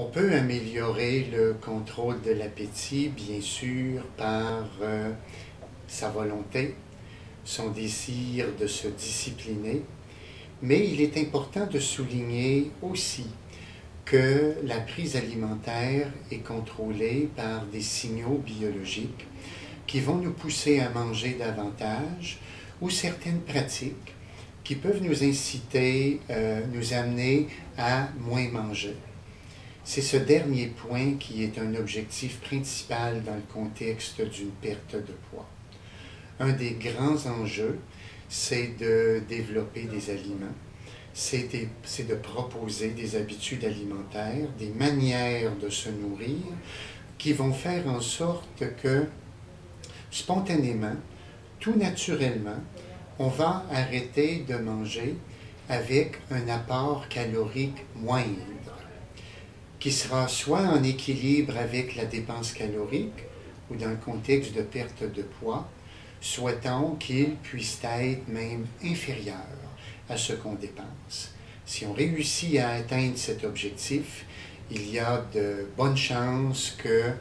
On peut améliorer le contrôle de l'appétit, bien sûr, par euh, sa volonté, son désir de se discipliner, mais il est important de souligner aussi que la prise alimentaire est contrôlée par des signaux biologiques qui vont nous pousser à manger davantage ou certaines pratiques qui peuvent nous inciter, euh, nous amener à moins manger. C'est ce dernier point qui est un objectif principal dans le contexte d'une perte de poids. Un des grands enjeux, c'est de développer des aliments, c'est de proposer des habitudes alimentaires, des manières de se nourrir qui vont faire en sorte que spontanément, tout naturellement, on va arrêter de manger avec un apport calorique moindre qui sera soit en équilibre avec la dépense calorique ou dans le contexte de perte de poids, souhaitons qu'il puisse être même inférieur à ce qu'on dépense. Si on réussit à atteindre cet objectif, il y a de bonnes chances que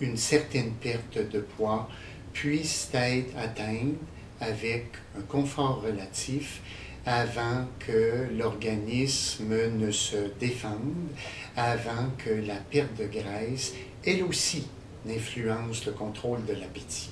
une certaine perte de poids puisse être atteinte avec un confort relatif avant que l'organisme ne se défende, avant que la perte de graisse, elle aussi, n'influence le contrôle de l'appétit.